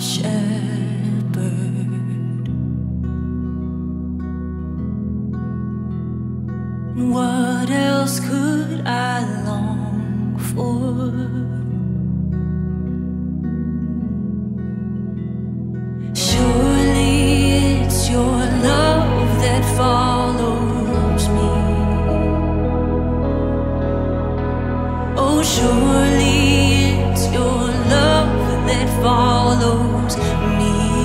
Shepherd, What else could I long for? Surely it's your love that follows me. Oh, surely it's your love that follows me.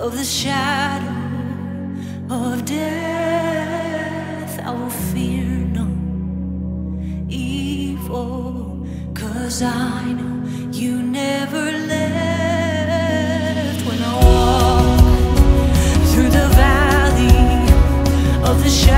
of the shadow of death. I will fear no evil, cause I know you never left. When I walk through the valley of the shadow.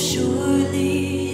surely.